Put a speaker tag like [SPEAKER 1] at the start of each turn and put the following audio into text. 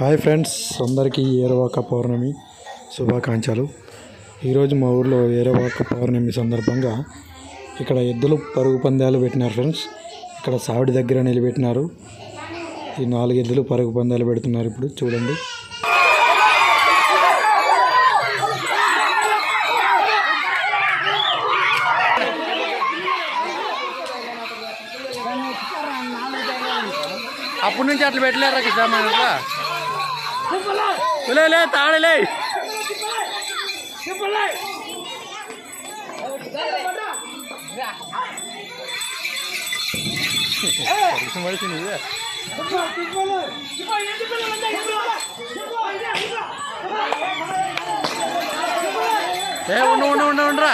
[SPEAKER 1] Hi friends అందరికీ ఏరవాక పౌర్ణమి శుభాకాంక్షలు. ఈరోజు మా ఊర్లో ఏరవాక పౌర్ణమి సందర్భంగా ఇక్కడ ఎద్దులు పరుగు పందాలు పెట్టినారు ఫ్రెండ్స్. ఇక్కడ సావిడి దగ్గర నిలబెట్టినారు. ఈ నాలుగు ఎద్దులు పరుగు పందాలు పెడుతున్నారు ఇప్పుడు చూడండి.
[SPEAKER 2] అప్పటి నుంచి అట్లా పెట్టలేరా కృష్ణ లే இல்ல தாழலே மனுஷன் ஏ ஒன்று ஒன்று ஒன்று ஒன்றா